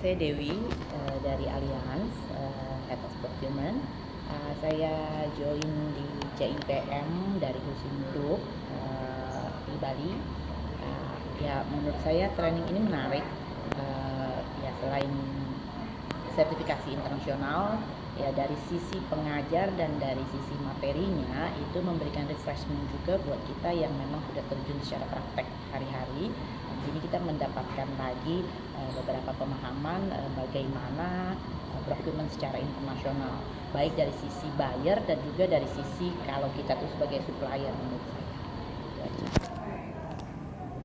saya Dewi uh, dari Allianz, uh, Head of Procurement. Uh, saya join di CIPM dari Husin Group uh, di Bali. Uh, ya, menurut saya training ini menarik. Uh, ya, selain sertifikasi internasional, ya dari sisi pengajar dan dari sisi materinya itu memberikan refreshment juga buat kita yang memang sudah terjun secara praktek hari-hari kita mendapatkan lagi uh, beberapa pemahaman uh, bagaimana uh, procurement secara internasional, baik dari sisi buyer dan juga dari sisi kalau kita tuh sebagai supplier menurut saya.